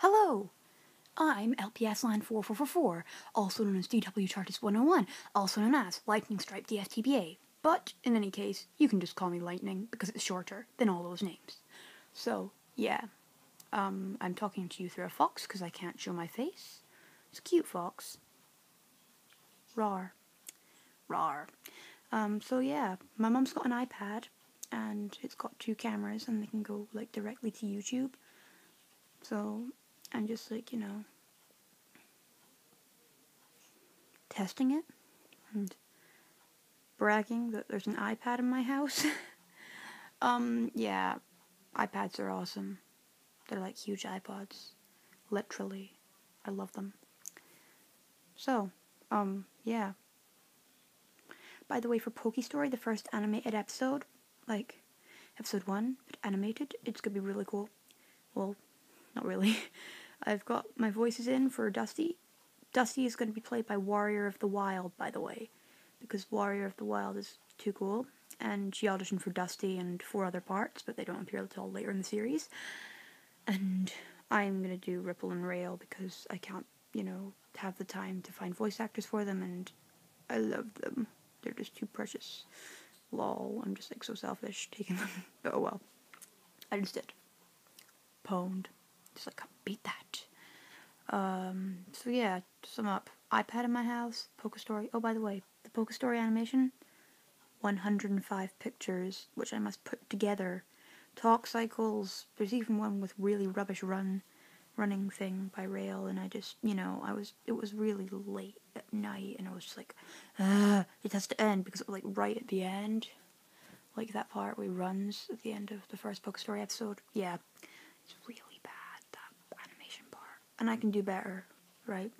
Hello! I'm LPSland 4444, also known as DW Chartist 101, also known as Lightning Stripe DSTBA. But in any case, you can just call me Lightning because it's shorter than all those names. So, yeah. Um, I'm talking to you through a fox because I can't show my face. It's a cute fox. Rar. Rar. Um, so yeah, my mum's got an iPad and it's got two cameras and they can go like directly to YouTube. So I'm just like, you know, testing it and bragging that there's an iPad in my house. um, yeah, iPads are awesome. They're like huge iPods. Literally. I love them. So, um, yeah. By the way, for Pokestory, the first animated episode, like episode one, but animated, it's gonna be really cool. Well, not really. I've got my voices in for Dusty. Dusty is going to be played by Warrior of the Wild, by the way, because Warrior of the Wild is too cool. And she auditioned for Dusty and four other parts, but they don't appear until later in the series. And I'm going to do Ripple and Rail because I can't, you know, have the time to find voice actors for them, and I love them. They're just too precious. Lol, I'm just like so selfish taking them. oh well. I just did. Pwned. Just like, beat that. Um, so yeah, to sum up, iPad in my house, Story. Oh, by the way, the Story animation, 105 pictures, which I must put together. Talk cycles. There's even one with really rubbish run, running thing by rail, and I just, you know, I was, it was really late at night, and I was just like, ah, it has to end because it was like right at the end, like that part where he runs at the end of the first Pokestory episode. Yeah, it's really and I can do better, right?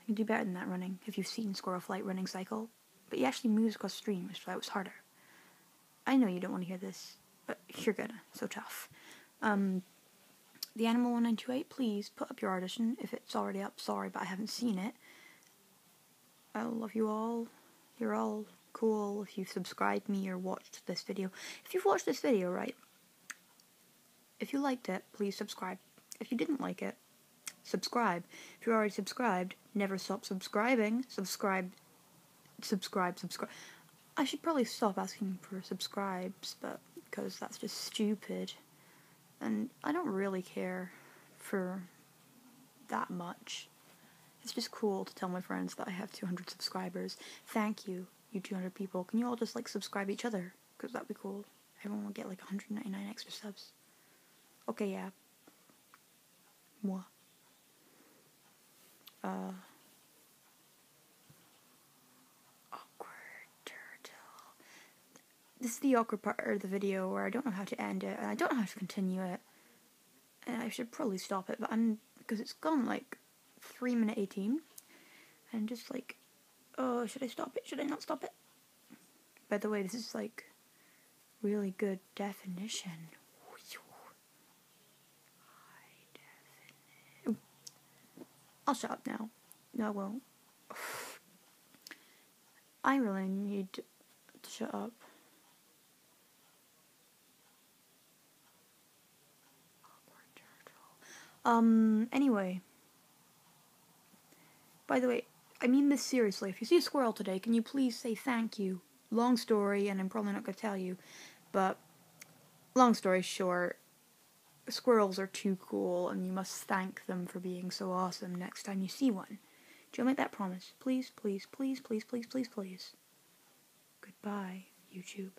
I can do better than that running, if you've seen Squirrel Flight running cycle. But he actually moves across stream, which why it was harder. I know you don't want to hear this, but you're gonna, so tough. Um, the Animal 1928, please put up your audition if it's already up. Sorry, but I haven't seen it. I love you all. You're all cool if you've subscribed me or watched this video. If you've watched this video, right? If you liked it, please subscribe. If you didn't like it, subscribe. If you're already subscribed, never stop subscribing. Subscribe, subscribe, subscribe. I should probably stop asking for subscribes, but because that's just stupid. And I don't really care for that much. It's just cool to tell my friends that I have 200 subscribers. Thank you, you 200 people. Can you all just like subscribe each other? Because that'd be cool. Everyone will get like 199 extra subs. Okay, yeah. Moi uh, awkward turtle. This is the awkward part of the video where I don't know how to end it and I don't know how to continue it. And I should probably stop it, but I'm because it's gone like three minute eighteen, and just like, oh, should I stop it? Should I not stop it? By the way, this is like really good definition. I'll shut up now. No, I won't. I really need to shut up. Um, anyway. By the way, I mean this seriously. If you see a squirrel today, can you please say thank you? Long story, and I'm probably not going to tell you, but long story short, squirrels are too cool and you must thank them for being so awesome next time you see one. Do you make that promise? Please, please, please, please, please, please, please. Goodbye, YouTube.